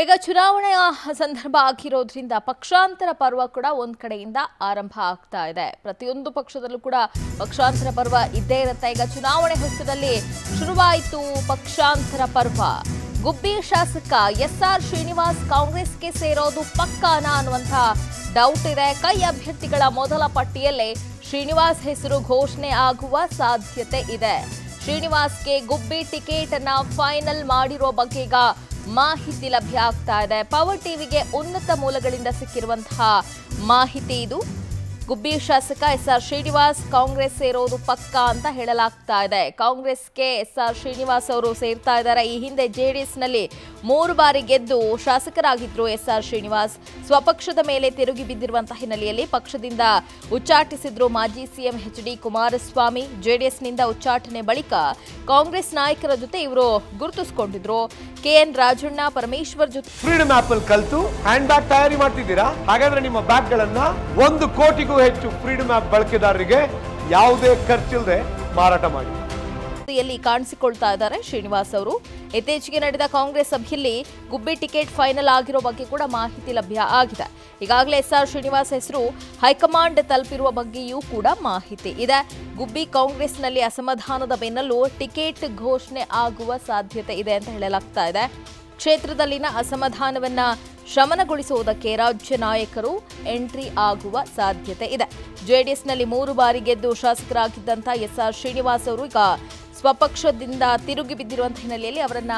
ಈಗ ಚುನಾವಣೆಯ ಸಂದರ್ಭ ಆಗಿರೋದ್ರಿಂದ ಪಕ್ಷಾಂತರ ಪರ್ವ ಕೂಡ ಒಂದ್ ಕಡೆಯಿಂದ ಆರಂಭ ಆಗ್ತಾ ಇದೆ. ಪ್ರತಿಯೊಂದು ಪಕ್ಷದಲ್ಲೂ ಕೂಡ ಪಕ್ಷಾಂತರ ಪರ್ವ ಇದ್ದೇ ಇರುತ್ತೆ. ಈಗ ಚುನಾವಣೆ ಹೊಸದಲ್ಲಿ ಶುರುವಾಯಿತು ಪಕ್ಷಾಂತರ ಪರ್ವ. ಗುಬ್ಬಿ ಶಾಸಕ ಎಸ್ ಆರ್ ಶ್ರೀನಿವಾಸ್ ಕಾಂಗ್ರೆಸ್ಗೆ ಸೇರೋದು ಪಕ್ಕಾನಾ ಅನ್ನುವಂಥ ಡೌಟ್ ಇದೆ. ಕೈ ಅಭ್ಯರ್ಥಿಗಳ ಮೊದಲ ಪಟ್ಟಿಯಲ್ಲೇ ಶ್ರೀನಿವಾಸ್ ಹೆಸರು ಘೋಷಣೆ ಆಗುವ ಸಾಧ್ಯತೆ ಇದೆ. ಶ್ರೀನಿವಾಸ್ಗೆ ಗುಬ್ಬಿ ಟಿಕೆಟ್ ಅನ್ನ ಫೈನಲ್ ಮಾಡಿರೋ ಬಗ್ಗೆ ಮಾಹಿತಿ ಲಭ್ಯ ಆಗ್ತಾ ಇದೆ. ಪವರ್ ಟಿವಿಗೆ ಉನ್ನತ ಮೂಲಗಳಿಂದ ಸಿಕ್ಕಿರುವಂತಹ ಮಾಹಿತಿ ಇದು. ಗುಬ್ಬಿ ಶಾಸಕ ಎಸ್ ಆರ್ ಶ್ರೀನಿವಾಸ್, ಕಾಂಗ್ರೆಸ್ ಸೇರೋದು ಪಕ್ಕಾ ಅಂತ ಹೇಳಲಾಗ್ತಾ ಇದೆ. ಕಾಂಗ್ರೆಸ್ಗೆ ಎಸ್ ಆರ್ ಶ್ರೀನಿವಾಸ್ ಅವರು ಸೇರ್ತಾ ಇದ್ದಾರೆ. ಈ ಹಿಂದೆ ಜೆಡಿಎಸ್ನಲ್ಲಿ ಮೂರು ಬಾರಿ ಗೆದ್ದು ಶಾಸಕರಾಗಿದ್ದರು ಎಸ್ ಆರ್ ಶ್ರೀನಿವಾಸ್. ಸ್ವಪಕ್ಷದ ಮೇಲೆ ತಿರುಗಿ ಬಿದ್ದಿರುವಂತಹ ಹಿನ್ನೆಲೆಯಲ್ಲಿ ಪಕ್ಷದಿಂದ ಉಚ್ಚಾಟಿಸಿದ್ರು ಮಾಜಿ ಸಿಎಂ ಎಚ್ ಡಿ ಕುಮಾರಸ್ವಾಮಿ. ಜೆಡಿಎಸ್ನಿಂದ ಉಚ್ಚಾಟನೆ ಬಳಿಕ ಕಾಂಗ್ರೆಸ್ ನಾಯಕರ ಜೊತೆ ಇವರು ಗುರುತಿಸಿಕೊಂಡಿದ್ರು. ಕೆಎನ್ ರಾಜಣ್ಣ, ಪರಮೇಶ್ವರ್ ಜೊತೆ ಫ್ರೀಡಮ್ ಆಪ್ ಅಲ್ಲಿ ಕಲಿತು ಹ್ಯಾಂಡ್ ಬ್ಯಾಗ್ ತಯಾರಿ ಮಾಡ್ತಿದ್ದೀರಾ? ಹಾಗಾದ್ರೆ ನಿಮ್ಮ ಬ್ಯಾಗ್ ಗಳನ್ನ ಒಂದು ಕೋಟಿಗೂ ಹೆಚ್ಚು ಫ್ರೀಡಮ್ ಆಪ್ ಬಳಕೆದಾರರಿಗೆ ಯಾವುದೇ ಖರ್ಚಿಲ್ಲದೆ ಮಾರಾಟ ಮಾಡಿ. ಕಾಣಿಸಿಕೊಳ್ತಾ ಇದ್ದಾರೆ ಶ್ರೀನಿವಾಸ್ ಅವರು. ಇತ್ತೀಚೆಗೆ ನಡೆದ ಕಾಂಗ್ರೆಸ್ ಸಭೆಯಲ್ಲಿ ಗುಬ್ಬಿ ಟಿಕೆಟ್ ಫೈನಲ್ ಆಗಿರೋ ಬಗ್ಗೆ ಕೂಡ ಮಾಹಿತಿ ಲಭ್ಯ ಆಗಿದೆ. ಈಗಾಗಲೇ ಎಸ್ ಆರ್ ಶ್ರೀನಿವಾಸ್ ಹೆಸರು ಹೈಕಮಾಂಡ್ ತಲುಪಿರುವ ಬಗ್ಗೆಯೂ ಕೂಡ ಮಾಹಿತಿ ಇದೆ. ಗುಬ್ಬಿ ಕಾಂಗ್ರೆಸ್ನಲ್ಲಿ ಅಸಮಾಧಾನದ ಬೆನ್ನಲ್ಲೂ ಟಿಕೆಟ್ ಘೋಷಣೆ ಆಗುವ ಸಾಧ್ಯತೆ ಇದೆ ಅಂತ ಹೇಳಲಾಗ್ತಾ ಇದೆ. ಕ್ಷೇತ್ರದಲ್ಲಿನ ಅಸಮಾಧಾನವನ್ನ ಶಮನಗೊಳಿಸುವುದಕ್ಕೆ ರಾಜ್ಯ ನಾಯಕರು ಎಂಟ್ರಿ ಆಗುವ ಸಾಧ್ಯತೆ ಇದೆ. ಜೆಡಿಎಸ್ನಲ್ಲಿ ಮೂರು ಬಾರಿ ಗೆದ್ದು ಶಾಸಕರಾಗಿದ್ದಂಥ ಎಸ್ಆರ್ ಶ್ರೀನಿವಾಸ್ ಅವರು ಈಗ ಸ್ವಪಕ್ಷದಿಂದ ತಿರುಗಿ ಬಿದ್ದಿರುವಂತಹ ಹಿನ್ನೆಲೆಯಲ್ಲಿ ಅವರನ್ನ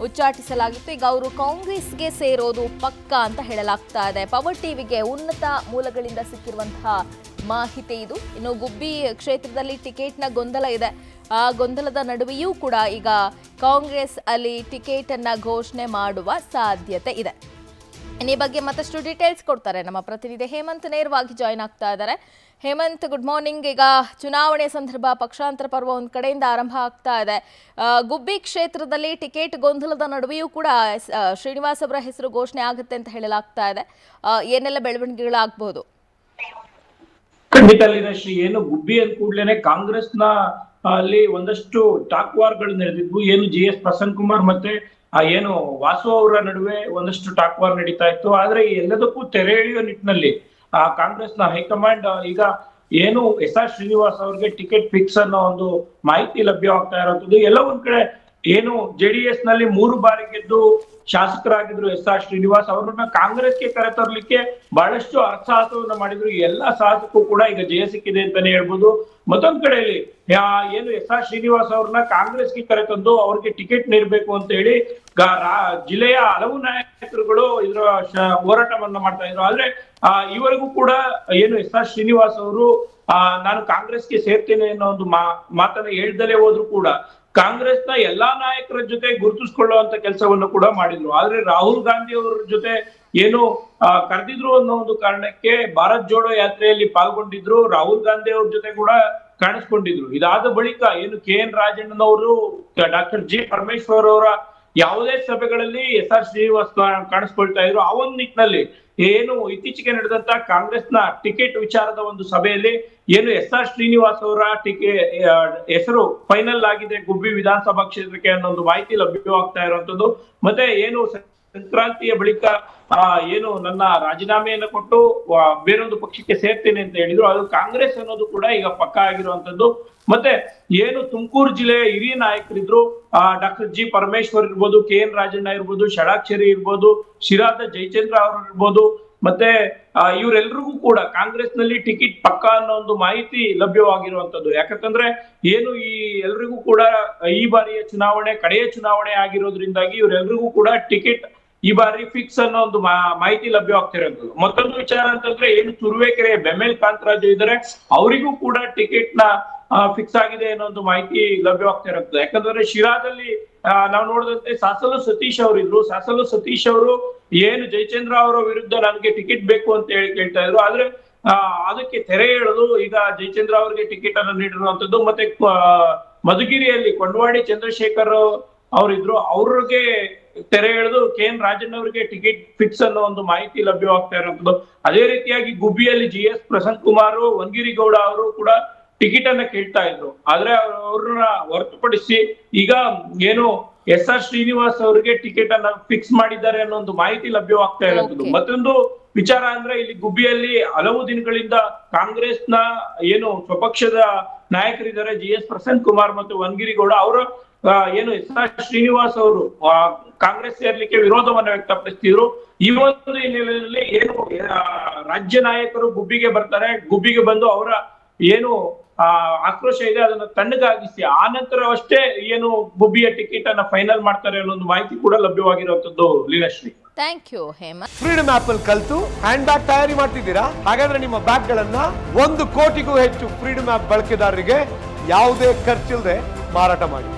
ಉಚ್ಚಾಟಿಸಲಾಗಿತ್ತು. ಈಗ ಅವರು ಕಾಂಗ್ರೆಸ್ಗೆ ಸೇರೋದು ಪಕ್ಕ ಅಂತ ಹೇಳಲಾಗ್ತಾ ಇದೆ. ಪವರ್ ಟಿವಿಗೆ ಉನ್ನತ ಮೂಲಗಳಿಂದ ಸಿಕ್ಕಿರುವಂತಹ ಮಾಹಿತಿ ಇದು. ಇನ್ನು ಗುಬ್ಬಿ ಕ್ಷೇತ್ರದಲ್ಲಿ ಟಿಕೆಟ್ನ ಗೊಂದಲ ಇದೆ. ಆ ಗೊಂದಲದ ನಡುವೆಯೂ ಕೂಡ ಈಗ ಕಾಂಗ್ರೆಸ್ ಅಲ್ಲಿ ಟಿಕೆಟ್ ಅನ್ನ ಘೋಷಣೆ ಮಾಡುವ ಸಾಧ್ಯತೆ ಇದೆ. ಈ ಬಗ್ಗೆ ಮತ್ತಷ್ಟು ಡೀಟೇಲ್ಸ್ ಕೊಡ್ತಾರೆ ನಮ್ಮ ಪ್ರತಿನಿಧಿ ಹೇಮಂತ್ ನೇರವಾಗಿ ಜಾಯ್ನ್ ಆಗ್ತಾ ಇದ್ದಾರೆ. ಹೇಮಂತ್ ಗುಡ್ ಮಾರ್ನಿಂಗ್ ಈಗ ಚುನಾವಣೆ ಸಂದರ್ಭ, ಪಕ್ಷಾಂತರ ಪರ್ವ ಒಂದು ಕಡೆಯಿಂದ ಆರಂಭ ಆಗ್ತಾ ಇದೆ. ಗುಬ್ಬಿ ಕ್ಷೇತ್ರದಲ್ಲಿ ಟಿಕೆಟ್ ಗೊಂದಲದ ನಡುವೆಯೂ ಕೂಡ ಶ್ರೀನಿವಾಸ್ ಅವರ ಹೆಸರು ಘೋಷಣೆ ಆಗುತ್ತೆ ಅಂತ ಹೇಳಲಾಗ್ತಾ ಇದೆ. ಏನೆಲ್ಲ ಬೆಳವಣಿಗೆಗಳಾಗಬಹುದು ಖಂಡಿತ ಶ್ರೀ, ಏನು ಗುಬ್ಬಿ ಅಂದ ಕೂಡ್ಲೇನೆ ಕಾಂಗ್ರೆಸ್ನ, ಅಲ್ಲಿ ಒಂದಷ್ಟು ಟಾಕ್ ವಾರ್ಗಳು ನಡೆದಿದ್ವು. ಏನು ಜಿ ಎಸ್ ಪ್ರಸನ್ನ ಕುಮಾರ್ ಮತ್ತೆ ಆ ಏನು ವಾಸು ಅವರ ನಡುವೆ ಒಂದಷ್ಟು ಟಾಕ್ ವಾರ್ ನಡೀತಾ ಇತ್ತು. ಆದ್ರೆ ಎಲ್ಲದಕ್ಕೂ ತೆರೆ ಎಳೆಯುವ ನಿಟ್ಟಿನಲ್ಲಿ, ಆ ಕಾಂಗ್ರೆಸ್ನ ಹೈಕಮಾಂಡ್, ಈಗ ಏನು ಎಸ್ ಆರ್ ಶ್ರೀನಿವಾಸ್ ಅವ್ರಿಗೆ ಟಿಕೆಟ್ ಫಿಕ್ಸ್ ಅನ್ನೋ ಒಂದು ಮಾಹಿತಿ ಲಭ್ಯವಾಗ್ತಾ ಇರೋದು ಎಲ್ಲ ಒಂದ್ ಕಡೆ ಏನು ಜೆಡಿಎಸ್ನಲ್ಲಿ ಮೂರು ಬಾರಿ ಗೆದ್ದು ಶಾಸಕರಾಗಿದ್ರು ಎಸ್ ಆರ್ ಶ್ರೀನಿವಾಸ್ ಅವರನ್ನ ಕಾಂಗ್ರೆಸ್ಗೆ ಕರೆತರ್ಲಿಕ್ಕೆ ಬಹಳಷ್ಟು ಅರ್ಥಸಾಹಸವನ್ನ ಮಾಡಿದ್ರು. ಎಲ್ಲಾ ಸಾಹಸಕ್ಕೂ ಕೂಡ ಈಗ ಜಯ ಸಿಕ್ಕಿದೆ ಅಂತಾನೆ ಹೇಳ್ಬೋದು. ಮತ್ತೊಂದ್ ಕಡೆಯಲ್ಲಿ ಏನು ಎಸ್ ಆರ್ ಶ್ರೀನಿವಾಸ್ ಅವ್ರನ್ನ ಕಾಂಗ್ರೆಸ್ಗೆ ಕರೆತಂದು ಅವ್ರಿಗೆ ಟಿಕೆಟ್ ನೀಡಬೇಕು ಅಂತ ಹೇಳಿ ಜಿಲ್ಲೆಯ ಹಲವು ನಾಯಕರುಗಳು ಇದರ ಹೋರಾಟವನ್ನ ಮಾಡ್ತಾ ಇದ್ರು. ಆದ್ರೆ ಆ, ಇವರೆಗೂ ಕೂಡ ಏನು ಎಸ್ ಆರ್ ಶ್ರೀನಿವಾಸ್ ಅವರು ನಾನು ಕಾಂಗ್ರೆಸ್ಗೆ ಸೇರ್ತೇನೆ ಅನ್ನೋ ಒಂದು ಮಾತನ್ನ ಹೇಳ್ದಲೇ ಹೋದ್ರು ಕೂಡ ಕಾಂಗ್ರೆಸ್ನ ಎಲ್ಲಾ ನಾಯಕರ ಜೊತೆ ಗುರುತಿಸ್ಕೊಳ್ಳುವಂತ ಕೆಲಸವನ್ನು ಕೂಡ ಮಾಡಿದ್ರು. ಆದ್ರೆ ರಾಹುಲ್ ಗಾಂಧಿ ಅವರ ಜೊತೆ ಏನು ಕರೆದಿದ್ರು ಅನ್ನೋ ಒಂದು ಕಾರಣಕ್ಕೆ ಭಾರತ್ ಜೋಡೋ ಯಾತ್ರೆಯಲ್ಲಿ ಪಾಲ್ಗೊಂಡಿದ್ರು, ರಾಹುಲ್ ಗಾಂಧಿ ಅವ್ರ ಜೊತೆ ಕೂಡ ಕಾಣಿಸ್ಕೊಂಡಿದ್ರು. ಇದಾದ ಬಳಿಕ ಏನು ಕೆ ಎನ್ ರಾಜಣ್ಣನವರು ಡಾಕ್ಟರ್ ಜಿ ಪರಮೇಶ್ವರ್ ಅವರ ಯಾವುದೇ ಸಭೆಗಳಲ್ಲಿ ಎಸ್ ಆರ್ ಶ್ರೀನಿವಾಸ್ ಕಾಣಿಸ್ಕೊಳ್ತಾ ಇದ್ರು. ಆ ಒಂದು ನಿಟ್ಟಿನಲ್ಲಿ ಏನು ಇತ್ತೀಚೆಗೆ ನಡೆದಂತ ಕಾಂಗ್ರೆಸ್ನ ಟಿಕೆಟ್ ವಿಚಾರದ ಒಂದು ಸಭೆಯಲ್ಲಿ ಏನು ಎಸ್ ಆರ್ ಶ್ರೀನಿವಾಸ್ ಅವರ ಟಿಕೆ ಹೆಸರು ಫೈನಲ್ ಆಗಿದೆ ಗುಬ್ಬಿ ವಿಧಾನಸಭಾ ಕ್ಷೇತ್ರಕ್ಕೆ ಅನ್ನೋ ಒಂದು ಮಾಹಿತಿ ಲಭ್ಯವಾಗ್ತಾ ಇರುವಂತದ್ದು. ಮತ್ತೆ ಏನು ಸಂಕ್ರಾಂತಿಯ ಬಳಿಕ ಏನು ನನ್ನ ರಾಜೀನಾಮೆಯನ್ನು ಕೊಟ್ಟು ಬೇರೊಂದು ಪಕ್ಷಕ್ಕೆ ಸೇರ್ತೇನೆ ಅಂತ ಹೇಳಿದ್ರು. ಅದು ಕಾಂಗ್ರೆಸ್ ಅನ್ನೋದು ಕೂಡ ಈಗ ಪಕ್ಕ ಆಗಿರುವಂತದ್ದು. ಮತ್ತೆ ಏನು ತುಮಕೂರು ಜಿಲ್ಲೆಯ ಹಿರಿಯ ನಾಯಕರಿದ್ರು, ಆ, ಡಾಕ್ಟರ್ ಜಿ ಪರಮೇಶ್ವರ್ ಇರ್ಬೋದು, ಕೆ ಎನ್ ರಾಜಣ್ಣ ಇರ್ಬೋದು, ಷಡಾಕ್ಷರಿ ಇರ್ಬೋದು, ಶಿರಾದ ಜಯಚಂದ್ರ ಅವರು ಇರ್ಬೋದು, ಮತ್ತೆ ಇವರೆಲ್ಲರಿಗೂ ಕೂಡ ಕಾಂಗ್ರೆಸ್ನಲ್ಲಿ ಟಿಕೆಟ್ ಪಕ್ಕ ಅನ್ನೋ ಒಂದು ಮಾಹಿತಿ ಲಭ್ಯವಾಗಿರುವಂತದ್ದು. ಯಾಕಂತಂದ್ರೆ ಏನು ಈ ಎಲ್ರಿಗೂ ಕೂಡ ಈ ಬಾರಿಯ ಚುನಾವಣೆ, ಕಡೆಯ ಚುನಾವಣೆ ಆಗಿರೋದ್ರಿಂದಾಗಿ ಇವರೆಲ್ರಿಗೂ ಕೂಡ ಟಿಕೆಟ್ ಈ ಬಾರಿ ಫಿಕ್ಸ್ ಅನ್ನೋ ಒಂದು ಮಾಹಿತಿ ಲಭ್ಯವಾಗ್ತಿರೋದು ಮತ್ತೊಂದು ವಿಚಾರ ಅಂತಂದ್ರೆ ಏನು ತುರುವೇಕೆರೆ ಬೆಮೇಲ್ ಕಾಂತರಾಜು ಇದ್ದಾರೆ, ಅವರಿಗೂ ಕೂಡ ಟಿಕೆಟ್ನ ಫಿಕ್ಸ್ ಆಗಿದೆ ಅನ್ನೋ ಒಂದು ಮಾಹಿತಿ ಲಭ್ಯವಾಗ್ತಾ ಇರುತ್ತೆ ಯಾಕಂದ್ರೆ ಶಿರಾದಲ್ಲಿ ನಾವು ನೋಡಿದಂತೆ ಸಾಸಲು ಸತೀಶ್ ಅವರು ಇದ್ರು ಸಾಸಲು ಸತೀಶ್ ಅವರು ಏನು ಜಯಚಂದ್ರ ಅವರ ವಿರುದ್ಧ ನನಗೆ ಟಿಕೆಟ್ ಬೇಕು ಅಂತ ಹೇಳಿ ಕೇಳ್ತಾ ಇದ್ರು. ಆದ್ರೆ ಅದಕ್ಕೆ ತೆರೆ ಎಳೆದು ಈಗ ಜಯಚಂದ್ರ ಅವರಿಗೆ ಟಿಕೆಟ್ ಅನ್ನು ನೀಡಿರುವಂತದ್ದು. ಮತ್ತೆ ಮಧುಗಿರಿಯಲ್ಲಿ ಕೊಂಡವಾಡಿ ಚಂದ್ರಶೇಖರ್ ಅವರಿದ್ರು ಅವ್ರಿಗೆ ತೆರೆ ಎಳೆದು ಕೆ ಎನ್ ರಾಜನ್ ಅವರಿಗೆ ಟಿಕೆಟ್ ಫಿಕ್ಸ್ ಅನ್ನೋ ಒಂದು ಮಾಹಿತಿ ಲಭ್ಯವಾಗ್ತಾ ಇರುವಂತದ್ದು ಅದೇ ರೀತಿಯಾಗಿ ಗುಬ್ಬಿಯಲ್ಲಿ ಜಿ ಎಸ್ ಪ್ರಸನ್ನ ಕುಮಾರ್ ವಂಗಿರಿಗೌಡ ಅವರು ಕೂಡ ಟಿಕೆಟ್ ಅನ್ನ ಕೇಳ್ತಾ ಇದ್ರು. ಆದ್ರೆ ಅವ್ರನ್ನ ಹೊರತುಪಡಿಸಿ ಈಗ ಏನು ಎಸ್ ಆರ್ ಶ್ರೀನಿವಾಸ್ ಅವರಿಗೆ ಟಿಕೆಟ್ ಅನ್ನ ಫಿಕ್ಸ್ ಮಾಡಿದ್ದಾರೆ ಅನ್ನೋ ಒಂದು ಮಾಹಿತಿ ಲಭ್ಯವಾಗ್ತಾ ಇರೋದು ಮತ್ತೊಂದು ವಿಚಾರ ಅಂದ್ರೆ ಇಲ್ಲಿ ಗುಬ್ಬಿಯಲ್ಲಿ ಹಲವು ದಿನಗಳಿಂದ ಕಾಂಗ್ರೆಸ್ನ ಏನು ಸ್ವಪಕ್ಷದ ನಾಯಕರಿದ್ದಾರೆ ಜಿ ಎಸ್ ಪ್ರಸನ್ನ ಕುಮಾರ್ ಮತ್ತು ವನ್ಗಿರಿಗೌಡ ಅವರ ಏನು ಎಸ್ ಆರ್ ಶ್ರೀನಿವಾಸ್ ಅವರು ಕಾಂಗ್ರೆಸ್ ಸೇರ್ಲಿಕ್ಕೆ ವಿರೋಧವನ್ನ ವ್ಯಕ್ತಪಡಿಸ್ತಿದ್ರು. ಈ ಒಂದು ಹಿನ್ನೆಲೆಯಲ್ಲಿ ಏನು ರಾಜ್ಯ ನಾಯಕರು ಗುಬ್ಬಿಗೆ ಬರ್ತಾರೆ. ಗುಬ್ಬಿಗೆ ಬಂದು ಅವರ ಏನು ಆಕ್ರೋಶ ಇದೆ, ಅದನ್ನ ತಣ್ಣಗಾಗಿಸಿ. ಆ ನಂತರ ಅಷ್ಟೇ ಏನು ಗುಬ್ಬಿಯ ಟಿಕೆಟ್ ಅನ್ನ ಫೈನಲ್ ಮಾಡ್ತಾರೆ ಅನ್ನೋ ಒಂದು ಮಾಹಿತಿ ಕೂಡ ಲಭ್ಯವಾಗಿರುವಂತದ್ದು Leelashree. Thank you Hemanth freedom app ಅಲ್ಲಿ ಕಲ್ತು ಹ್ಯಾಂಡ್ ಬ್ಯಾಗ್ ತಯಾರಿ ಮಾಡ್ತಿದ್ದೀರಾ? ಹಾಗಾದ್ರೆ ನಿಮ್ಮ ಬ್ಯಾಗ್ ಗಳನ್ನ ಒಂದು ಕೋಟಿಗೂ ಹೆಚ್ಚು ಫ್ರೀಡಮ್ ಆಪ್ ಬಳಕೆದಾರರಿಗೆ ಯಾವುದೇ ಖರ್ಚಿಲ್ಲದೆ ಮಾರಾಟ ಮಾಡಿ.